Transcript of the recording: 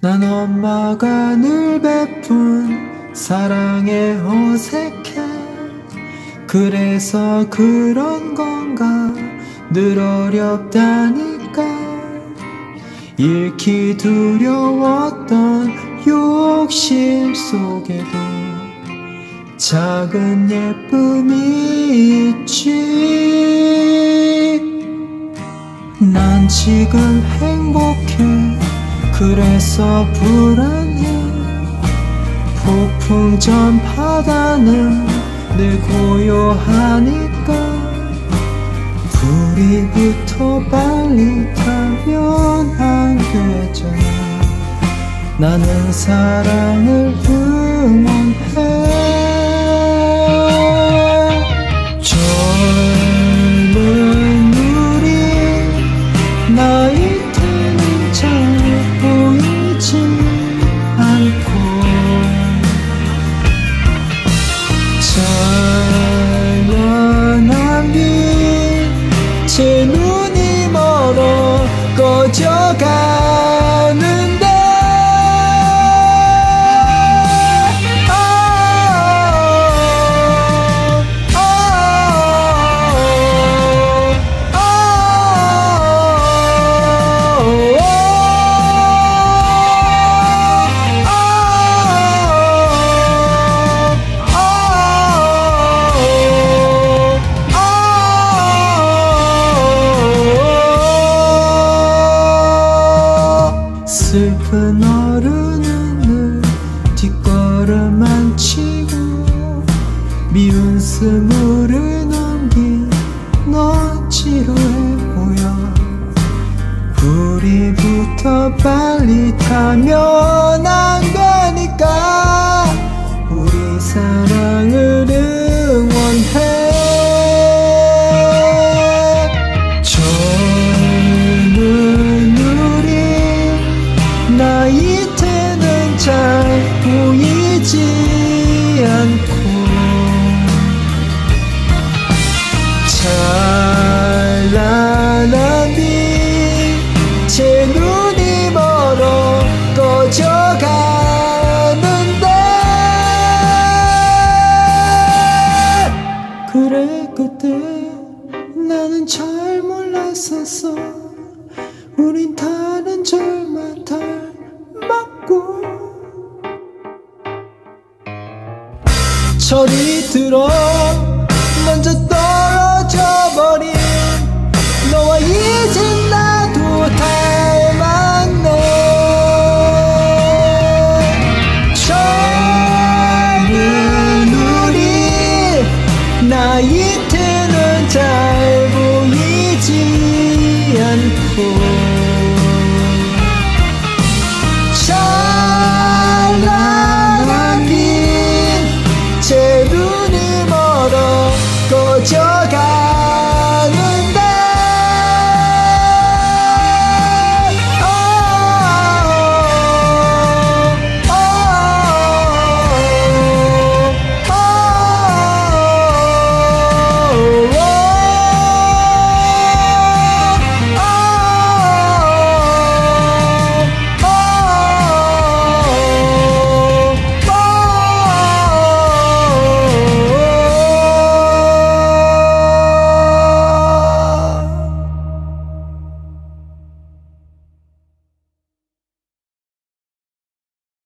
난 엄마가 늘 베푼 사랑에 어색해. 그래서 그런 건가? 늘 어렵다니까. 잃기 두려웠던 욕심 속에도 작은 예쁨이 있지. 난 지금 행복해 그래서 불안해. 폭풍 전 바다는 늘 고요하니까. 불이 붙어 빨리 타면 안 되잖아. 나는 사랑을 응원해 슬픈 어른은 늘 뒷걸음만 치고 미운 스물을 넘긴 넌 지루해 보여. 붙어 빨리 타면 나는 잘 몰랐었어. 우린 다른 절만 닮았고. 철이 들어 people